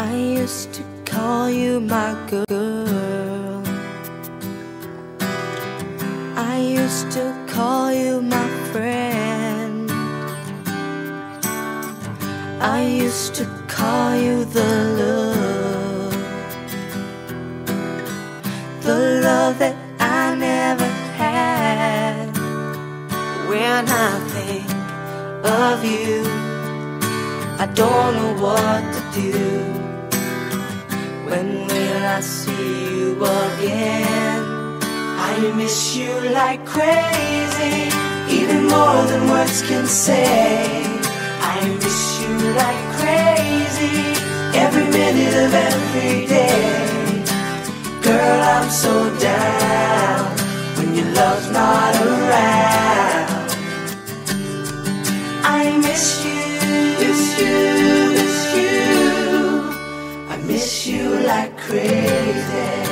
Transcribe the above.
I used to call you my girl. I used to call you my friend. I used to call you the love. The love that I never had. When I think of you, I don't know what. When will I see you again? I miss you like crazy, even more than words can say. I miss you like crazy, every minute of every day. Girl, I'm so down when your love's not around. I miss you, you like crazy.